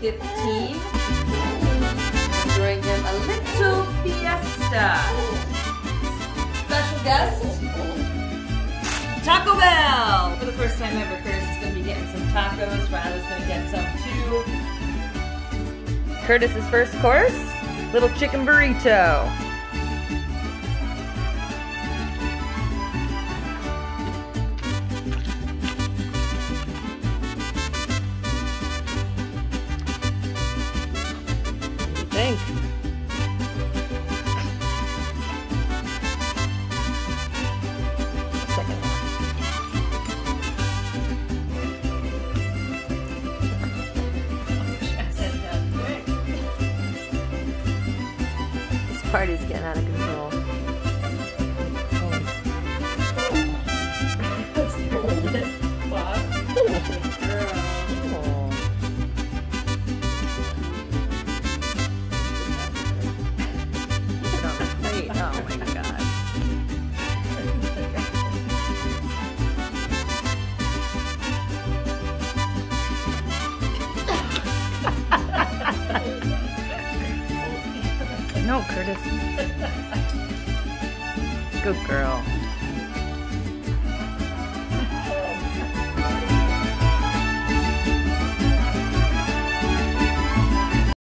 15. Bring him a little fiesta. Special guest, Taco Bell. For the first time ever, Curtis is going to be getting some tacos. Riley's going to get some too. Curtis's first course, little chicken burrito. Think? Second This party's getting out of control. Curtis. Good girl.